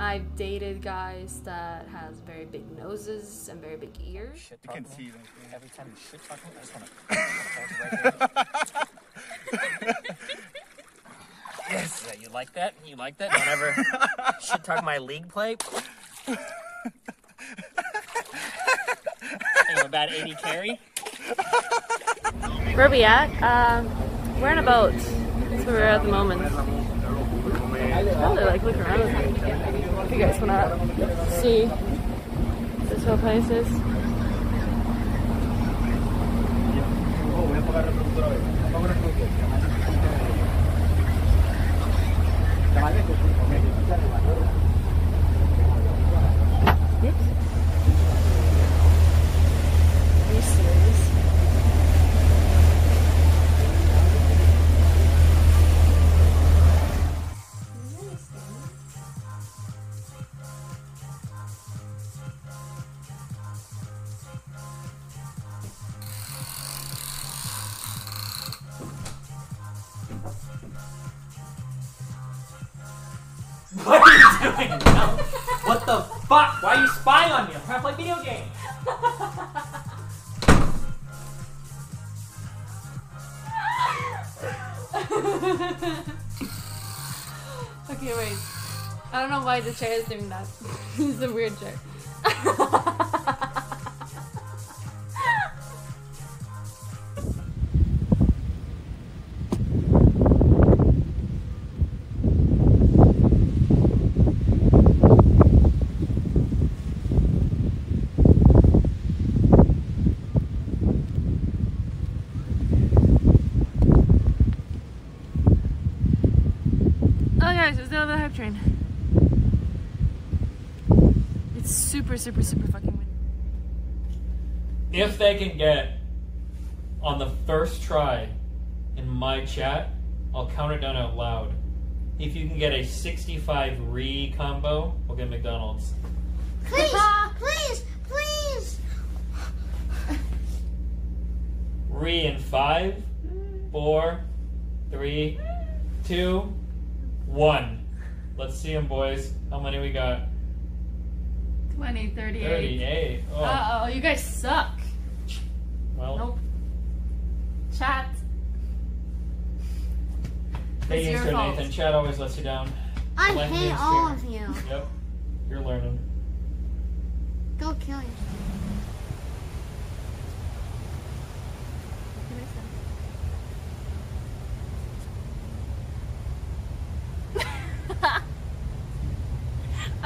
I've dated guys that has very big noses and very big ears. Shit You can talk see them. Every time you shit talk me, I just want to. yes. Yeah, you like that? You like that? Whenever shit talk my league play. Ain't about 80 carry. Where are we at? Um, we're in a boat. That's where we're at the moment. Probably like looking around. If you guys wanna see this whole place is. What the fuck? Why are you spying on me? I'm trying to play video games. Okay, wait. I don't know why the chair is doing that. it's a weird chair. guys, it's the other hype train. It's super, super, super fucking windy. If they can get on the first try in my chat, I'll count it down out loud. If you can get a 65 re combo, we'll get McDonald's. Please, please, please. Re in five, four, three, two, one. Let's see them, boys. How many we got? 20, 38. 38. Oh, Uh oh, you guys suck. well, Nope. Chat. Hey, It's used your fault. Nathan. Chat always lets you down. I Like hate all here. of you. Yep, you're learning. Go kill yourself.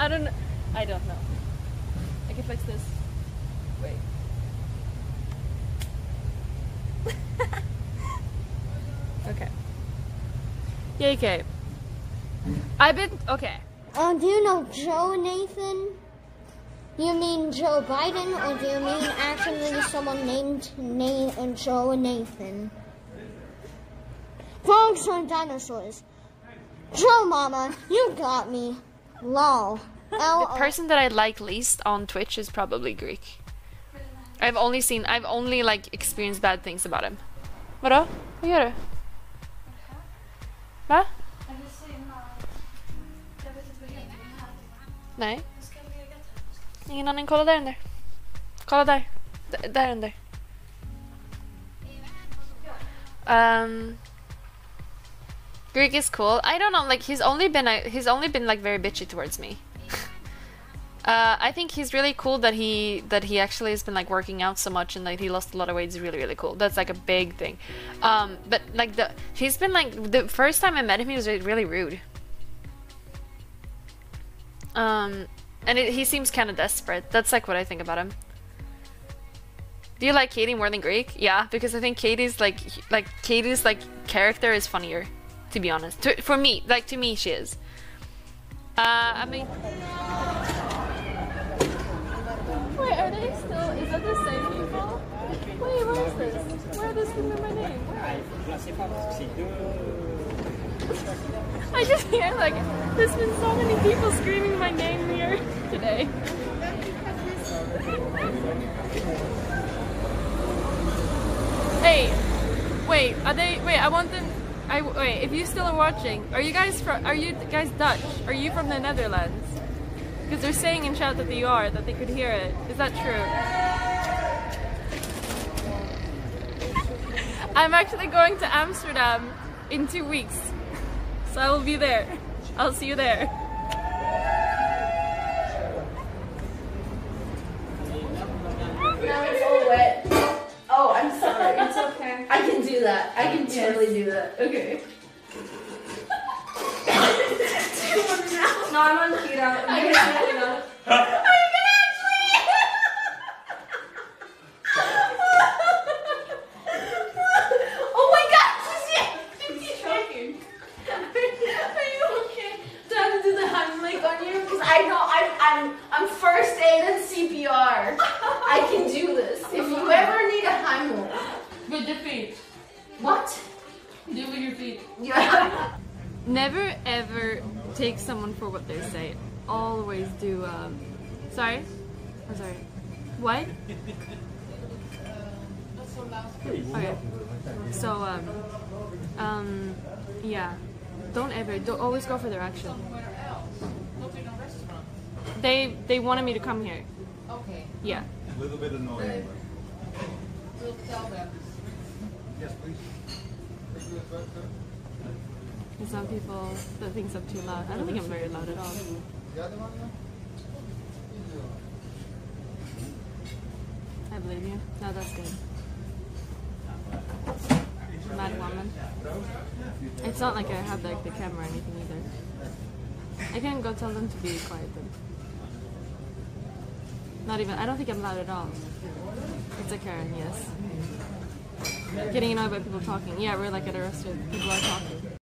I don't know. I don't know. I can fix this. Wait. okay. Yay, okay. I've been okay. Uh, do you know Joe Nathan? You mean Joe Biden, or do you mean actually someone named Na- Joe Nathan? Frogs on dinosaurs. Joe Mama, you got me. Lol. The person that I like least on Twitch is probably Greek. I've only seen, I've only like experienced bad things about him. Vadå? Vad gör du? Va? Nej. Ingen aning, kolla där under. Kolla där. D- där under. Um, Greek is cool. I don't know, like he's only been a, he's only been like very bitchy towards me. Uh, I think he's really cool that he that he actually has been like working out so much and like he lost a lot of weight is really really cool. That's like a big thing. Um, but like the he's been like the first time I met him he was really rude. Um, and it, he seems kind of desperate. That's like what I think about him. Do you like Katie more than Greek? Yeah, because I think Katie's like like Katie's like character is funnier, to be honest. To, for me, like to me, she is. Uh, I mean. Wait, are they still? Is that the same people? Wait, what is this? Where are they screaming my name? I just hear like there's been so many people screaming my name here today. hey, wait, are they? Wait, I want them. I wait. If you still are watching, are you guys from? Are you guys Dutch? Are you from the Netherlands? Because they're saying in chat that you are, that they could hear it. Is that true? I'm actually going to Amsterdam in two weeks. So I will be there. I'll see you there. I can do that. I can totally do that. Okay. no, I'm on keto. I'm keto. Oh my god, Susie! She's choking. Are you okay? Do I have to do the Heimlich on you? Because I know I'm, I'm, I'm first aid and CPR. I can do this. If you ever need a Heimlich. With your feet. What? Do it with your feet. Yeah. Never ever take someone for what they say. Always do. Um, sorry. I'm sorry. What? Okay. So um, um, yeah. Don't ever. Don't always go for their action. They they wanted me to come here. Okay. Yeah. A little bit annoying. We'll tell them. Yes, please. And some people that thing's I'm too loud. I don't think I'm very loud at all. I believe you. No, that's good. Mad woman. It's not like I have like the camera or anything either. I can go tell them to be quiet then. Not even. I don't think I'm loud at all. It's a Karen, yes. Getting annoyed by people talking. Yeah, we're like at a restaurant. People are talking.